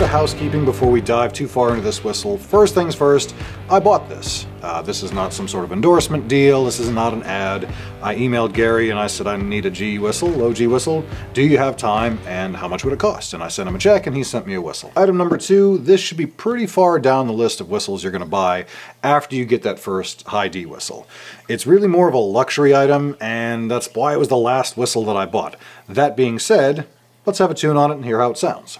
housekeeping before we dive too far into this whistle. First things first, I bought this. Uh, this is not some sort of endorsement deal. This is not an ad. I emailed Gary and I said I need a G whistle, low G whistle. Do you have time and how much would it cost? And I sent him a check and he sent me a whistle. Item number two, this should be pretty far down the list of whistles you're gonna buy after you get that first high D whistle. It's really more of a luxury item and that's why it was the last whistle that I bought. That being said, let's have a tune on it and hear how it sounds.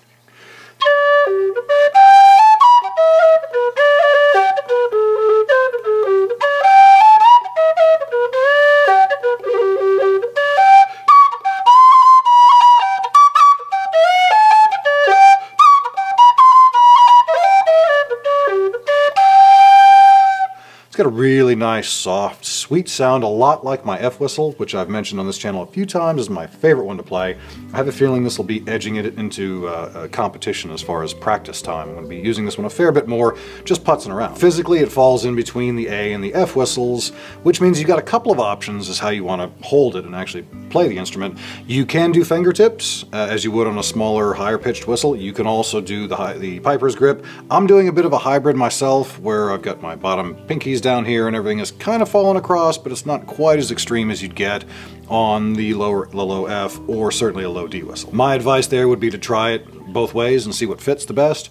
Got a really nice, soft, sweet sound, a lot like my F-whistle, which I've mentioned on this channel a few times is my favorite one to play. I have a feeling this will be edging it into uh, competition as far as practice time. I'm going to be using this one a fair bit more, just putzing around. Physically, it falls in between the A and the F whistles, which means you've got a couple of options as how you want to hold it and actually play the instrument. You can do fingertips, uh, as you would on a smaller, higher-pitched whistle. You can also do the, the piper's grip. I'm doing a bit of a hybrid myself, where I've got my bottom pinkies down here and everything is kind of falling across, but it's not quite as extreme as you'd get on the lower the low F or certainly a low D whistle. My advice there would be to try it both ways and see what fits the best.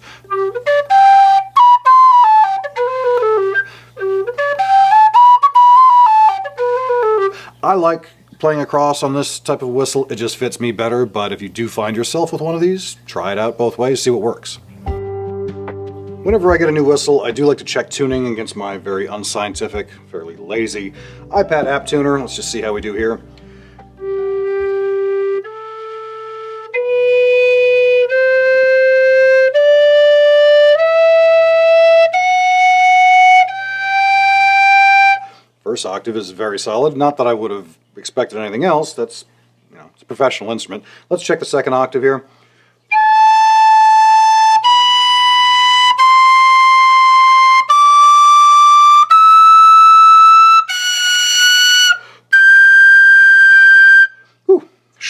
I like playing across on this type of whistle. It just fits me better, but if you do find yourself with one of these, try it out both ways, see what works. Whenever I get a new whistle, I do like to check tuning against my very unscientific, fairly lazy iPad app tuner. Let's just see how we do here. First octave is very solid. Not that I would have expected anything else. That's, you know, it's a professional instrument. Let's check the second octave here.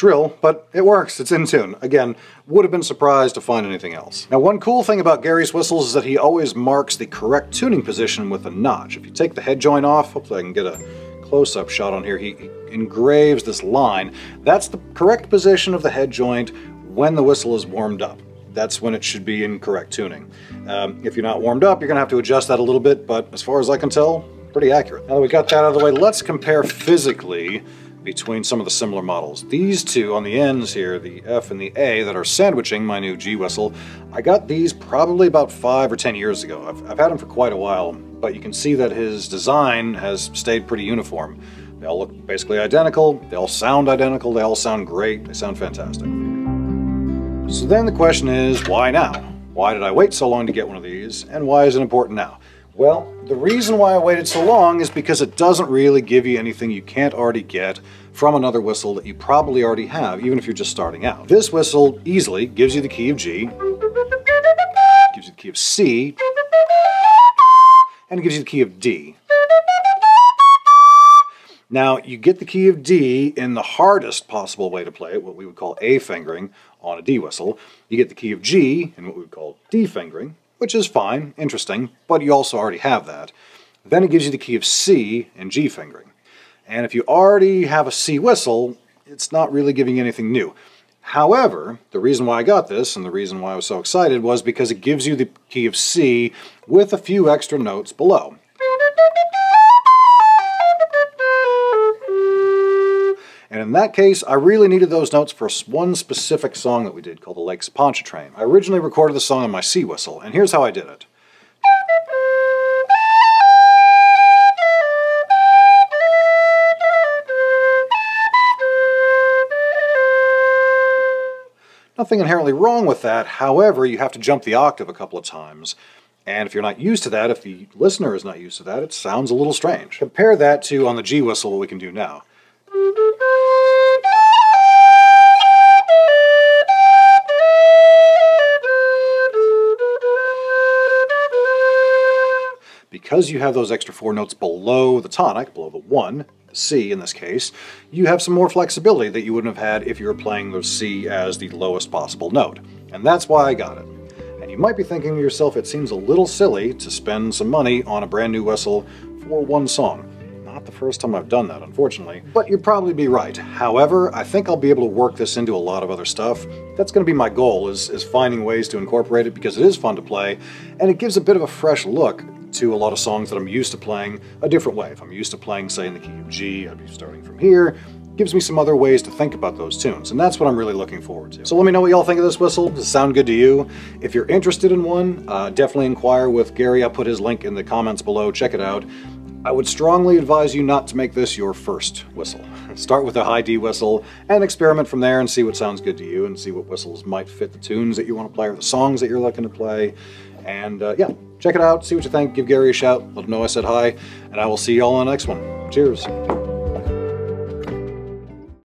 Shrill, but it works, it's in tune. Again, would have been surprised to find anything else. Now one cool thing about Gary's whistles is that he always marks the correct tuning position with a notch. If you take the head joint off, hopefully I can get a close-up shot on here, he, engraves this line. That's the correct position of the head joint when the whistle is warmed up. That's when it should be in correct tuning. Um, if you're not warmed up, you're gonna have to adjust that a little bit, but as far as I can tell, pretty accurate. Now that we got that out of the way, let's compare physically between some of the similar models. These two on the ends here, the F and the A, that are sandwiching my new G whistle, I got these probably about five or ten years ago. I've, I've had them for quite a while, but you can see that his design has stayed pretty uniform. They all look basically identical, they all sound identical, they all sound great, they sound fantastic. So then the question is, why now? Why did I wait so long to get one of these, and why is it important now? Well, the reason why I waited so long is because it doesn't really give you anything you can't already get from another whistle that you probably already have, even if you're just starting out. This whistle easily gives you the key of G, gives you the key of C, and it gives you the key of D. Now, you get the key of D in the hardest possible way to play it, what we would call A fingering on a D whistle. You get the key of G in what we would call D fingering, which is fine, interesting, but you also already have that. Then it gives you the key of C and G fingering. And if you already have a C whistle, it's not really giving you anything new. However, the reason why I got this and the reason why I was so excited was because it gives you the key of C with a few extra notes below. In that case, I really needed those notes for one specific song that we did called the Lakes Pontchartrain. I originally recorded the song on my C whistle, and here's how I did it. Nothing inherently wrong with that, however, you have to jump the octave a couple of times. And if you're not used to that, if the listener is not used to that, it sounds a little strange. Compare that to on the G whistle what we can do now. Because you have those extra four notes below the tonic, below the one, C in this case, you have some more flexibility that you wouldn't have had if you were playing the C as the lowest possible note. And that's why I got it. And you might be thinking to yourself, it seems a little silly to spend some money on a brand new whistle for one song. Not the first time I've done that, unfortunately, but you'd probably be right. However, I think I'll be able to work this into a lot of other stuff. That's going to be my goal, is, is finding ways to incorporate it because it is fun to play, and it gives a bit of a fresh look to a lot of songs that I'm used to playing a different way. If I'm used to playing, say, in the key of G, I'd be starting from here, gives me some other ways to think about those tunes, and that's what I'm really looking forward to. So let me know what y'all think of this whistle. Does it sound good to you? If you're interested in one, uh, definitely inquire with Gary. I'll put his link in the comments below. Check it out. I would strongly advise you not to make this your first whistle. Start with a high D whistle and experiment from there and see what sounds good to you and see what whistles might fit the tunes that you want to play or the songs that you're looking to play. And uh, yeah, check it out, see what you think, give Gary a shout, let him know I said hi, and I will see you all on the next one. Cheers.